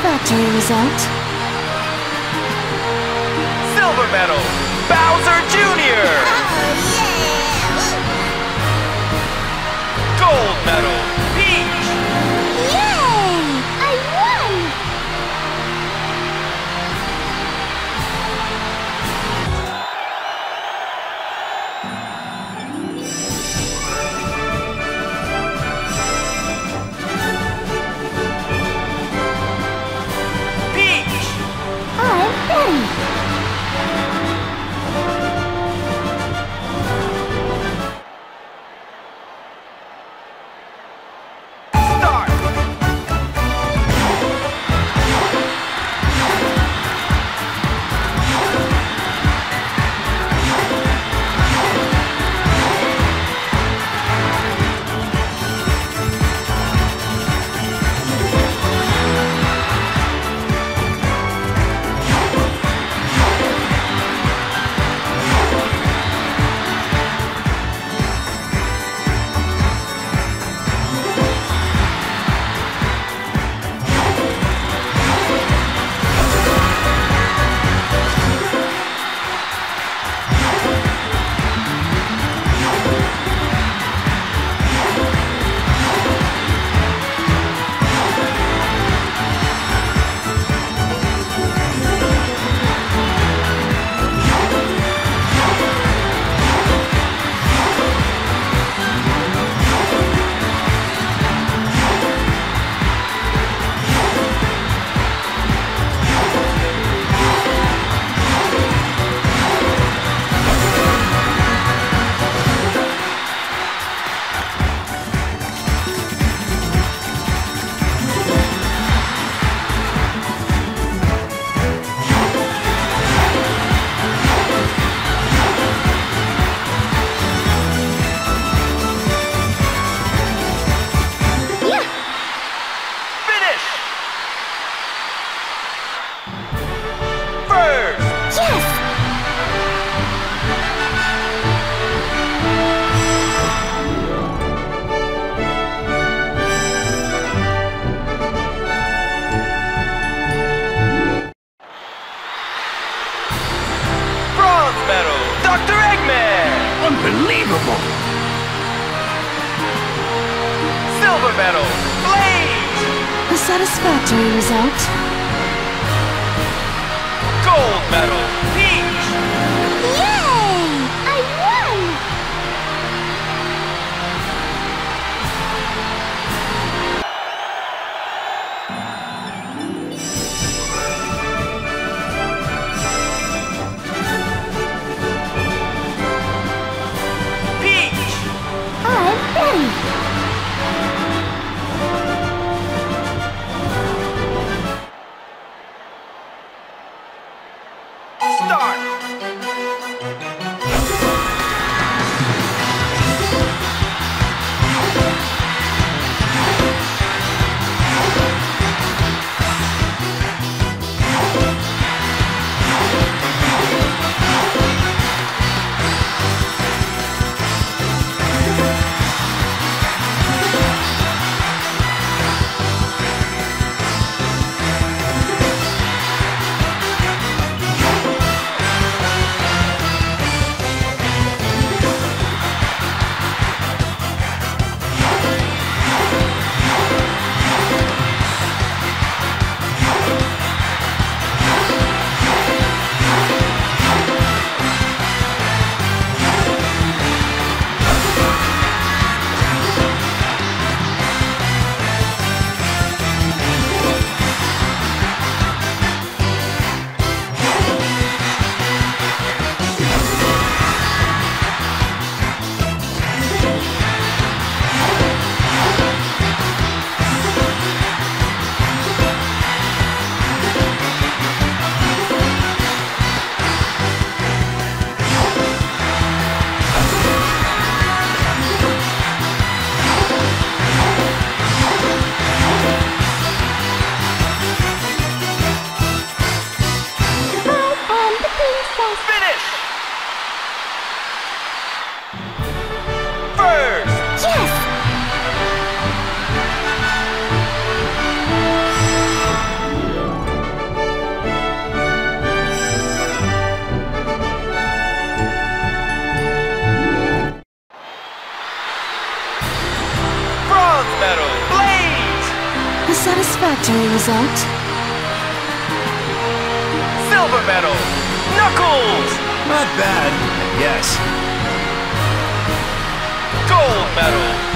Satisfactory result. Silver medal, Bowser Jr. battle. Blaze! A satisfactory result. Gold medal. Satisfactory result. Silver medal, Knuckles! Not bad, yes. Gold medal,